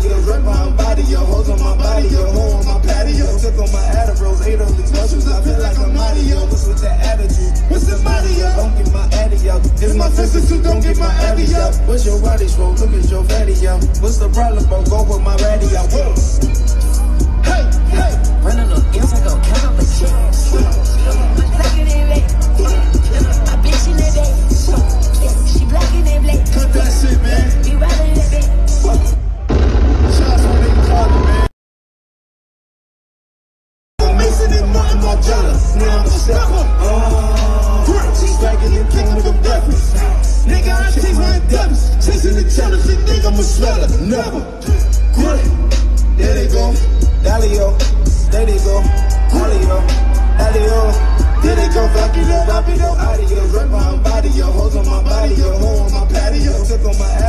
adios. Right behind body, yo. Hoes on my body, yo. Hoe on my patio. Took on my Adderalls, ate on these mushrooms. I feel like I'm Mario. What's with that attitude? What's the Mario? Don't get my addy up. It's my sister, so don't get my addy up. What's your body roll? Look at your fatty, yo. What's the problem, bro? Go with my radio. Whoa. Nigga, I chase my endeavors. Chasing the challenge, they think I'm a sweater. Never. Great. There they go. Dalio. There they go. Alio. Alio. There they go. Vacuno. Rapido. Adios. Right behind body, yo. Hoes on my body, yo. Hoe on my patio. Took on my